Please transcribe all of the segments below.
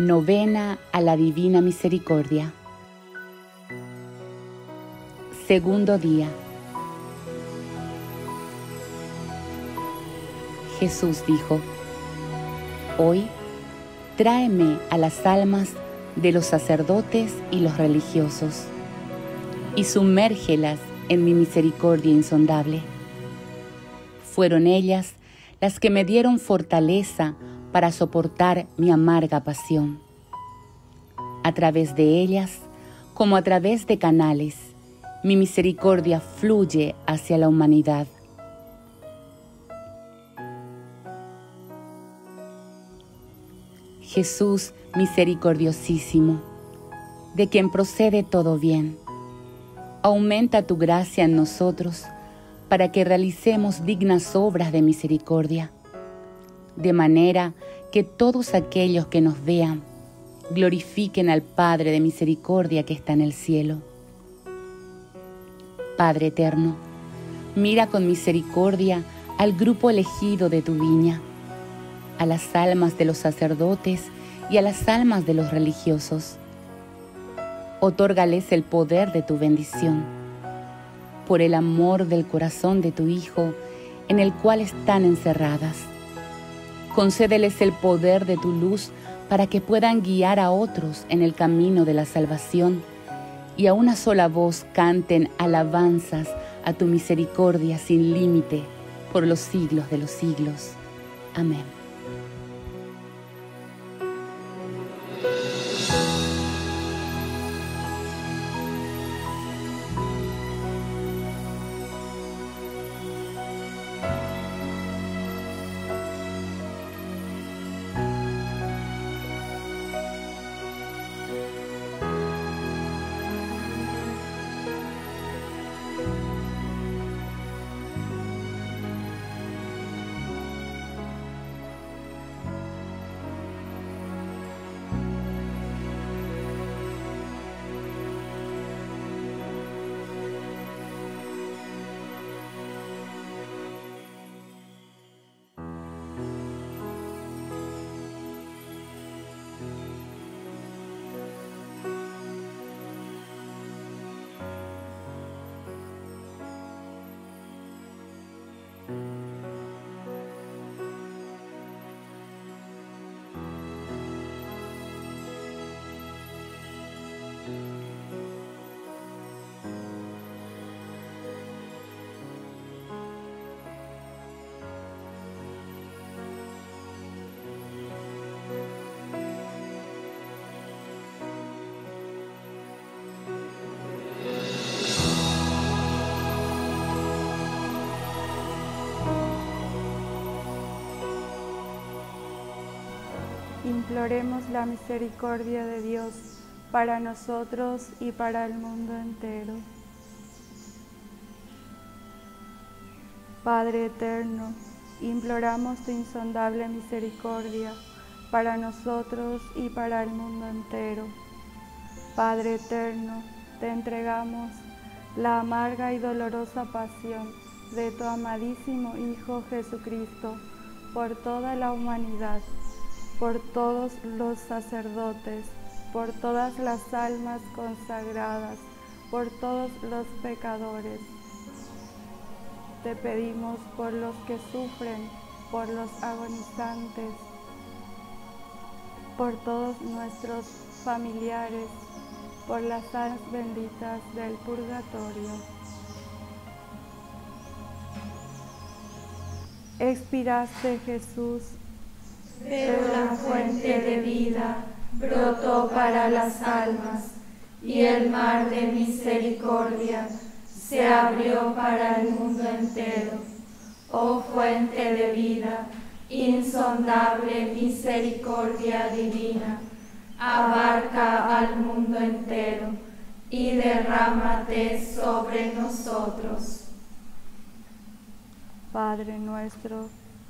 Novena a la Divina Misericordia. Segundo día. Jesús dijo, Hoy tráeme a las almas de los sacerdotes y los religiosos, y sumérgelas en mi misericordia insondable. Fueron ellas las que me dieron fortaleza para soportar mi amarga pasión. A través de ellas, como a través de canales, mi misericordia fluye hacia la humanidad. Jesús misericordiosísimo, de quien procede todo bien, aumenta tu gracia en nosotros para que realicemos dignas obras de misericordia de manera que todos aquellos que nos vean glorifiquen al Padre de misericordia que está en el cielo. Padre eterno, mira con misericordia al grupo elegido de tu viña, a las almas de los sacerdotes y a las almas de los religiosos. Otórgales el poder de tu bendición, por el amor del corazón de tu Hijo en el cual están encerradas Concédeles el poder de tu luz para que puedan guiar a otros en el camino de la salvación y a una sola voz canten alabanzas a tu misericordia sin límite por los siglos de los siglos. Amén. Imploremos la misericordia de Dios para nosotros y para el mundo entero. Padre eterno, imploramos tu insondable misericordia para nosotros y para el mundo entero. Padre eterno, te entregamos la amarga y dolorosa pasión de tu amadísimo Hijo Jesucristo por toda la humanidad por todos los sacerdotes, por todas las almas consagradas, por todos los pecadores. Te pedimos por los que sufren, por los agonizantes, por todos nuestros familiares, por las almas benditas del purgatorio. Expiraste Jesús pero la fuente de vida brotó para las almas y el mar de misericordia se abrió para el mundo entero. Oh fuente de vida, insondable misericordia divina, abarca al mundo entero y derrámate sobre nosotros. Padre nuestro,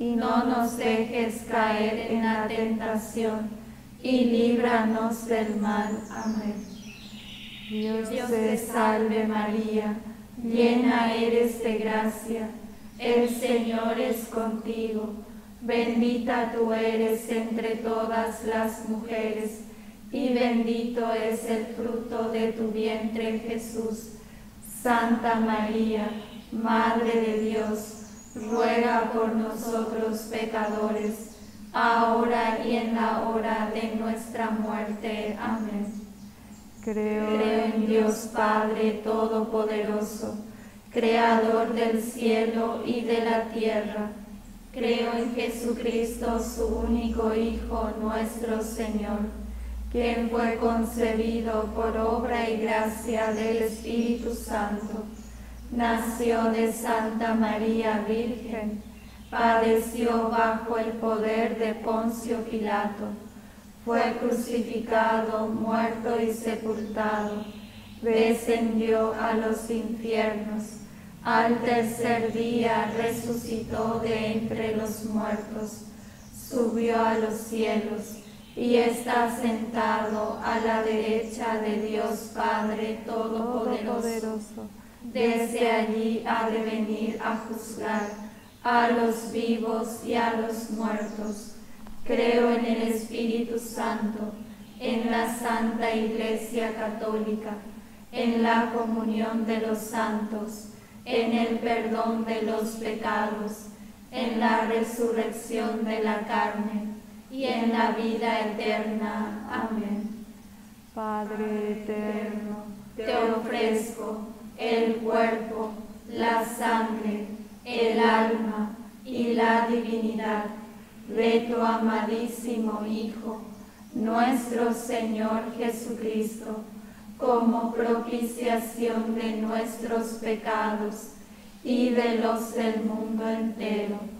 Y no nos dejes caer en la tentación, y líbranos del mal. Amén. Dios te salve María, llena eres de gracia, el Señor es contigo, bendita tú eres entre todas las mujeres y bendito es el fruto de tu vientre Jesús. Santa María, Madre de Dios, ruega por nosotros pecadores, ahora y en la hora de nuestra muerte. Amén. Creo, en Dios Padre Todopoderoso, Creador del cielo y de la tierra. Creo en Jesucristo, su único Hijo, nuestro Señor quien fue concebido por obra y gracia del Espíritu Santo, nació de Santa María Virgen, padeció bajo el poder de Poncio Pilato, fue crucificado, muerto y sepultado, descendió a los infiernos, al tercer día resucitó de entre los muertos, subió a los cielos y está sentado a la derecha de Dios Padre Todopoderoso. Desde allí ha de venir a juzgar a los vivos y a los muertos. Creo en el Espíritu Santo, en la Santa Iglesia Católica, en la comunión de los santos, en el perdón de los pecados, en la resurrección de la carne y en la vida eterna. Amén. Padre eterno, te ofrezco el cuerpo, la sangre, el alma y la divinidad de tu amadísimo Hijo, nuestro Señor Jesucristo, como propiciación de nuestros pecados y de los del mundo entero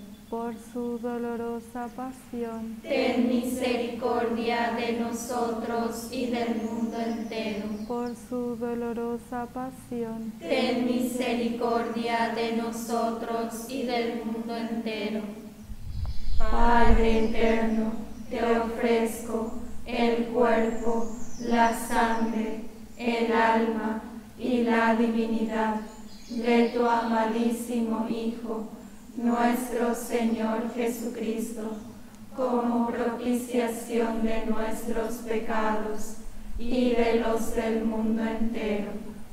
por su dolorosa pasión. Ten misericordia de nosotros y del mundo entero. Por su dolorosa pasión. Ten misericordia de nosotros y del mundo entero. Padre eterno, te ofrezco el cuerpo, la sangre, el alma y la divinidad de tu amadísimo Hijo nuestro Señor Jesucristo, como propiciación de nuestros pecados y de los del mundo entero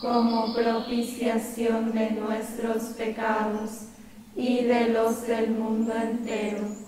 como propiciación de nuestros pecados y de los del mundo entero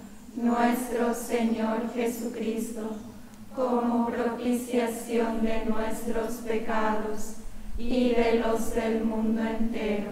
nuestro Señor Jesucristo, como propiciación de nuestros pecados y de los del mundo entero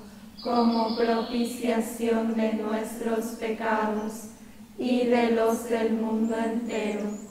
como propiciación de nuestros pecados y de los del mundo entero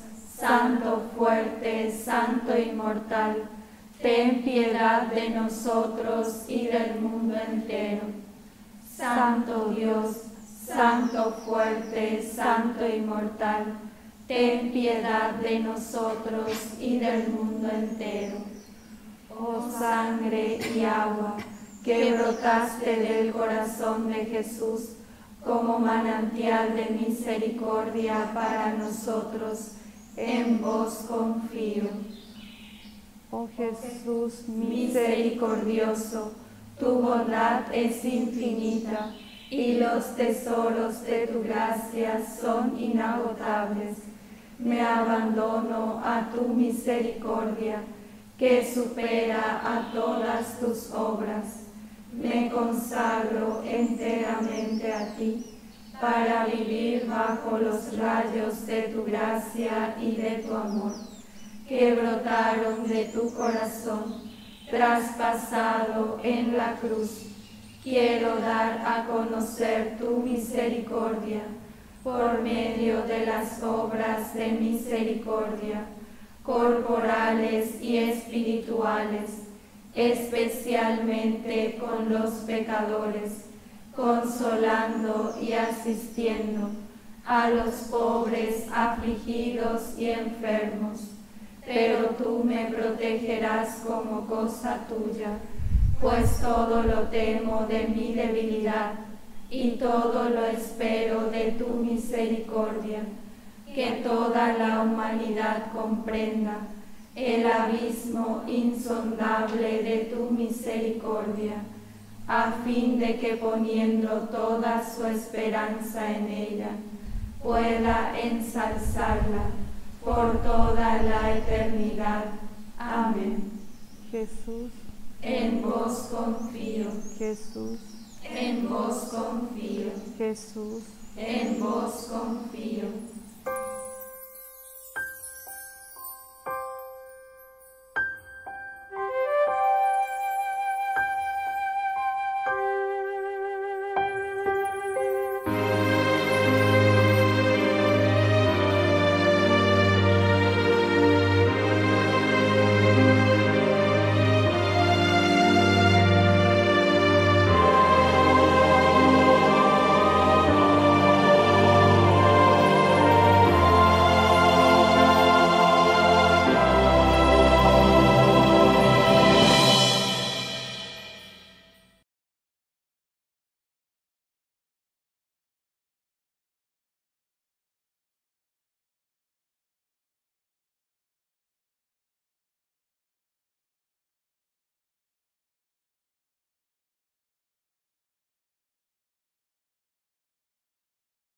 Santo fuerte, Santo inmortal, ten piedad de nosotros y del mundo entero. Santo Dios, Santo fuerte, Santo inmortal, ten piedad de nosotros y del mundo entero. Oh sangre y agua que brotaste del corazón de Jesús como manantial de misericordia para nosotros, en vos confío. oh Jesús Misericordioso, tu bondad es infinita y los tesoros de tu gracia son inagotables. Me abandono a tu misericordia que supera a todas tus obras. Me consagro enteramente a ti para vivir bajo los rayos de tu gracia y de tu amor, que brotaron de tu corazón, traspasado en la cruz. Quiero dar a conocer tu misericordia por medio de las obras de misericordia, corporales y espirituales, especialmente con los pecadores consolando y asistiendo a los pobres, afligidos y enfermos. Pero tú me protegerás como cosa tuya, pues todo lo temo de mi debilidad y todo lo espero de tu misericordia. Que toda la humanidad comprenda el abismo insondable de tu misericordia a fin de que poniendo toda su esperanza en ella, pueda ensalzarla por toda la eternidad. Amén. Jesús, En vos confío, Jesús, en vos confío, Jesús, en vos confío.